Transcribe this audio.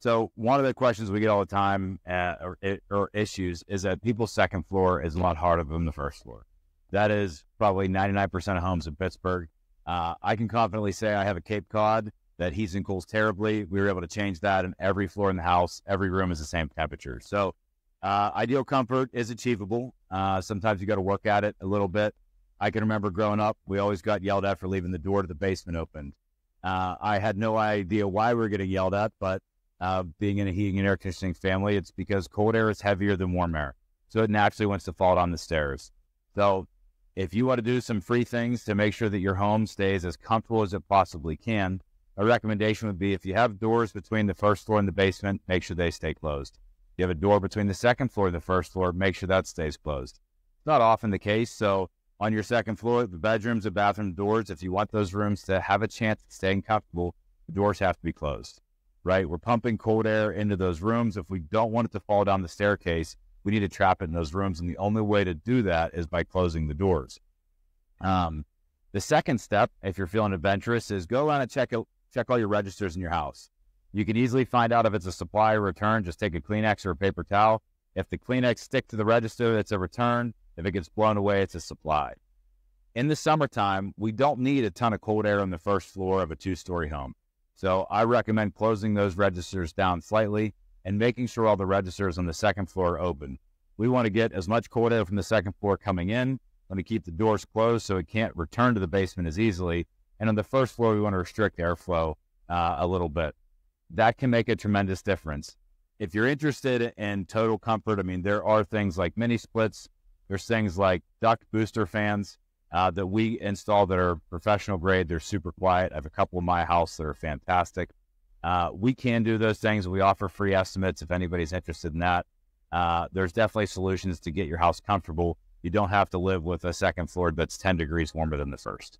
So one of the questions we get all the time uh, or, or, issues is that people's second floor is a lot harder than the first floor. That is probably 99% of homes in Pittsburgh. Uh, I can confidently say I have a Cape Cod that heats and cools terribly. We were able to change that, and every floor in the house, every room is the same temperature. So uh, ideal comfort is achievable. Uh, sometimes you got to work at it a little bit. I can remember growing up, we always got yelled at for leaving the door to the basement open. Uh, I had no idea why we were getting yelled at, but uh, being in a heating and air conditioning family, it's because cold air is heavier than warm air. So it naturally wants to fall down the stairs. So if you want to do some free things to make sure that your home stays as comfortable as it possibly can, a recommendation would be if you have doors between the first floor and the basement, make sure they stay closed. If you have a door between the second floor and the first floor, make sure that stays closed. It's not often the case. So on your second floor, the bedrooms the bathroom doors, if you want those rooms to have a chance at staying comfortable, the doors have to be closed right? We're pumping cold air into those rooms. If we don't want it to fall down the staircase, we need to trap it in those rooms. And the only way to do that is by closing the doors. Um, the second step, if you're feeling adventurous, is go around and check check all your registers in your house. You can easily find out if it's a supply or return. Just take a Kleenex or a paper towel. If the Kleenex stick to the register, it's a return. If it gets blown away, it's a supply. In the summertime, we don't need a ton of cold air on the first floor of a two story home. So I recommend closing those registers down slightly and making sure all the registers on the second floor are open. We want to get as much cold air from the second floor coming in. Let me keep the doors closed so it can't return to the basement as easily. And on the first floor, we want to restrict airflow uh, a little bit. That can make a tremendous difference. If you're interested in total comfort, I mean, there are things like mini splits. There's things like duct booster fans uh, that we install that are professional grade. They're super quiet. I have a couple in my house that are fantastic. Uh, we can do those things. We offer free estimates if anybody's interested in that. Uh, there's definitely solutions to get your house comfortable. You don't have to live with a second floor that's 10 degrees warmer than the first.